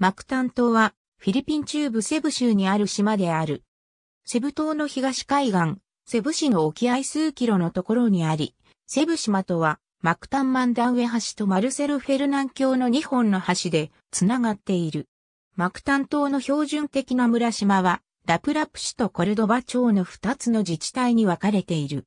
マクタン島はフィリピン中部セブ州にある島である。セブ島の東海岸、セブ市の沖合数キロのところにあり、セブ島とはマクタンマンダウエ橋とマルセル・フェルナン橋の2本の橋でつながっている。マクタン島の標準的な村島は、ラプラプ市とコルドバ町の2つの自治体に分かれている。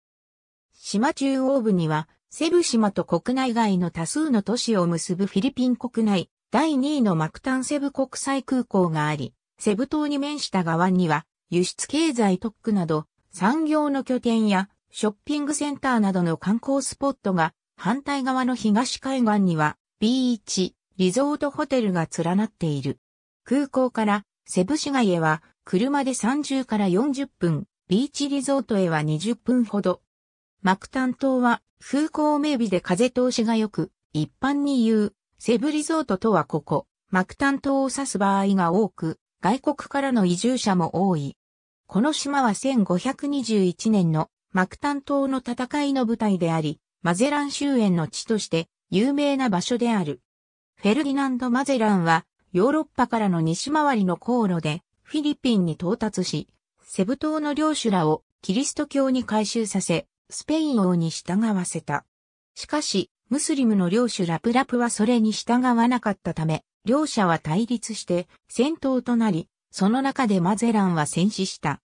島中央部には、セブ島と国内外の多数の都市を結ぶフィリピン国内第2位のマクタンセブ国際空港があり、セブ島に面した側には輸出経済特区など産業の拠点やショッピングセンターなどの観光スポットが反対側の東海岸にはビーチ、リゾートホテルが連なっている。空港からセブ市街へは車で30から40分、ビーチリゾートへは20分ほど。マクタン島は風光明媚で風通しが良く、一般に言う、セブリゾートとはここ、マクタン島を指す場合が多く、外国からの移住者も多い。この島は1521年のマクタン島の戦いの舞台であり、マゼラン終焉の地として有名な場所である。フェルディナンド・マゼランはヨーロッパからの西回りの航路でフィリピンに到達し、セブ島の領主らをキリスト教に改宗させ、スペイン王に従わせた。しかし、ムスリムの領主ラプラプはそれに従わなかったため、両者は対立して戦闘となり、その中でマゼランは戦死した。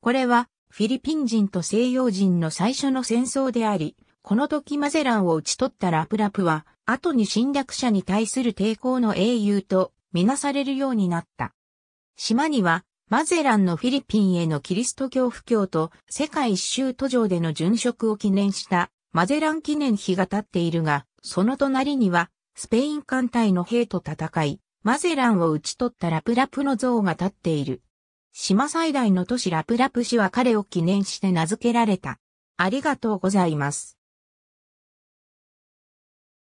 これはフィリピン人と西洋人の最初の戦争であり、この時マゼランを討ち取ったラプラプは、後に侵略者に対する抵抗の英雄とみなされるようになった。島にはマゼランのフィリピンへのキリスト教布教と世界一周途上での殉職を記念したマゼラン記念碑が立っているが、その隣にはスペイン艦隊の兵と戦い、マゼランを討ち取ったラプラプの像が立っている。島最大の都市ラプラプ市は彼を記念して名付けられた。ありがとうございます。